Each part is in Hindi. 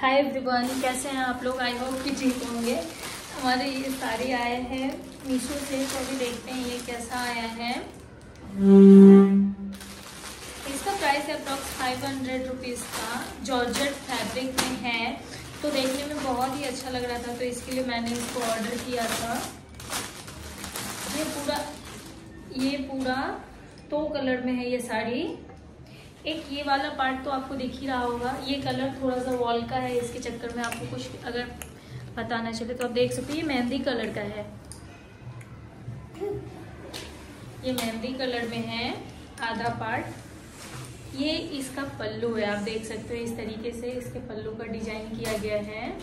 हाय एवरीवन कैसे हैं आप लोग? आई होप कि ठीक होंगे। हमारे ये साड़ी आए हैं। मीशो से तो अभी देखते हैं ये कैसा आया है। इसका प्राइस है अप्रॉक्स फाइव हंड्रेड रुपीज़ का जॉर्जेट फैब्रिक में है। तो देखने में बहुत ही अच्छा लग रहा था तो इसके लिए मैंने इसको ऑर्डर किया था। ये पूरा ये पूरा तो कलर में है ये साड़ी। एक ये वाला पार्ट तो आपको दिख ही रहा होगा। ये कलर थोड़ा सा वॉल का है, इसके चक्कर में आपको कुछ अगर पता ना चले तो आप देख सकते हो, ये मेहंदी कलर का है। ये मेहंदी कलर में है, आधा पार्ट ये इसका पल्लू है, आप देख सकते हो इस तरीके से इसके पल्लू का डिज़ाइन किया गया है।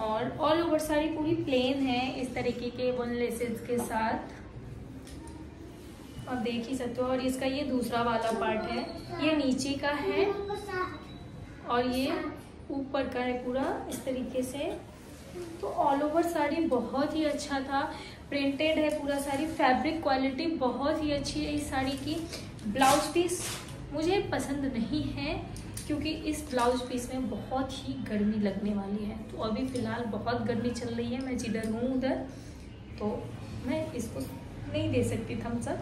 और ऑल ओवर साड़ी पूरी प्लेन है इस तरीके के वन लेसेस के साथ। आप देख ही सकते हो, और इसका ये दूसरा वाला पार्ट है। ये नीचे का है, और ये ऊपर का है पूरा, इस तरीके से। तो ऑल ओवर साड़ी बहुत ही अच्छा था। प्रिंटेड है पूरा साड़ी फैब्रिक क्वालिटी बहुत ही अच्छी है इस साड़ी की। ब्लाउज पीस मुझे पसंद नहीं है, क्योंकि इस ब्लाउज पीस में बहुत ही गर्मी लगने वाली है। तो अभी फ़िलहाल बहुत गर्मी चल रही है, मैं जिधर हूँ उधर तो मैं इसको नहीं दे सकती थम्सअप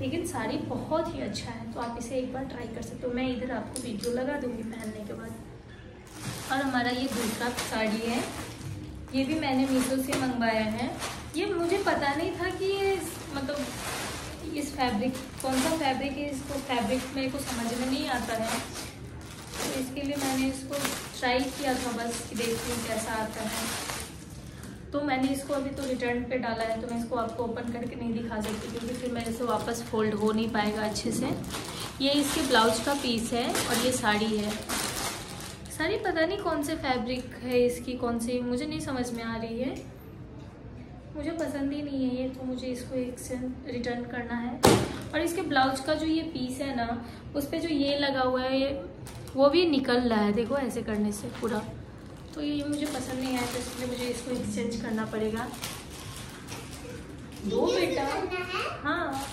लेकिन साड़ी बहुत ही अच्छा है तो आप इसे एक बार ट्राई कर सकते हो। मैं इधर आपको वीडियो लगा दूँगी पहनने के बाद। और हमारा ये दूसरा साड़ी है। ये भी मैंने मीशो से मंगवाया है। ये मुझे पता नहीं था कि ये मतलब इस फैब्रिक कौन सा फैब्रिक है, इसको फैब्रिक मेरे को समझ में नहीं आता है। तो इसके लिए मैंने इसको ट्राई किया था बस कि देखती हूँ कैसा आता है। तो मैंने इसको अभी तो रिटर्न पे डाला है तो मैं इसको आपको ओपन करके नहीं दिखा सकती क्योंकि फिर मेरे से वापस फोल्ड हो नहीं पाएगा अच्छे से। ये इसके ब्लाउज का पीस है और ये साड़ी है। साड़ी पता नहीं कौन से फैब्रिक है इसकी, कौन सी, मुझे नहीं समझ में आ रही है। मुझे पसंद ही नहीं है ये तो मुझे इसको एक से रिटर्न करना है। और इसके ब्लाउज का जो ये पीस है ना, उस पर जो ये लगा हुआ है, ये, वो भी निकल रहा है, देखो ऐसे करने से पूरा। तो ये मुझे पसंद नहीं आया तो इसलिए मुझे इसको एक्सचेंज करना पड़ेगा। दो बेटा? हाँ।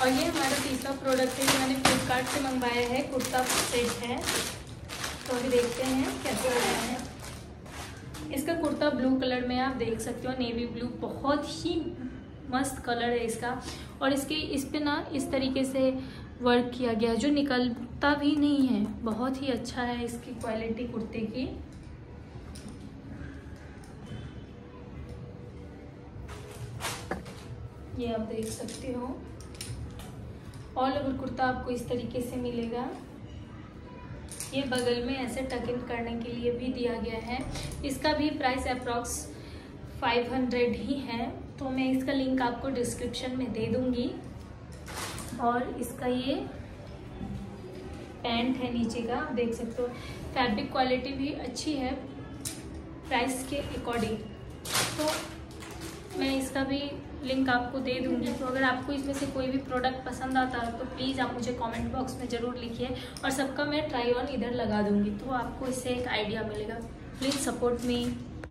और ये हमारा तीसरा प्रोडक्ट है, जो मैंने फ्लिपकार्ट से मंगवाया है, कुर्ता सेट है। तो अभी देखते हैं कैसे आया है। इसका कुर्ता ब्लू कलर में आप देख सकते हो नेवी ब्लू बहुत ही मस्त कलर है इसका। और इसके, इस पे ना इस तरीके से वर्क किया गया, जो निकलता भी नहीं है। बहुत ही अच्छा है इसकी क्वालिटी कुर्ते की। ये आप देख सकते हो। ऑल ओवर कुर्ता आपको इस तरीके से मिलेगा, ये बगल में ऐसे टक इन करने के लिए भी दिया गया है। इसका भी प्राइस अप्रॉक्स 500 ही है। तो मैं इसका लिंक आपको डिस्क्रिप्शन में दे दूँगी। और इसका ये पैंट है नीचे का, आप देख सकते हो। फैब्रिक क्वालिटी भी अच्छी है प्राइस के अकॉर्डिंग तो मैं इसका भी लिंक आपको दे दूँगी। तो अगर आपको इसमें से कोई भी प्रोडक्ट पसंद आता है तो प्लीज़ आप मुझे कमेंट बॉक्स में ज़रूर लिखिए और सबका मैं ट्राई ऑन इधर लगा दूँगी। तो आपको इससे एक आइडिया मिलेगा। Please support me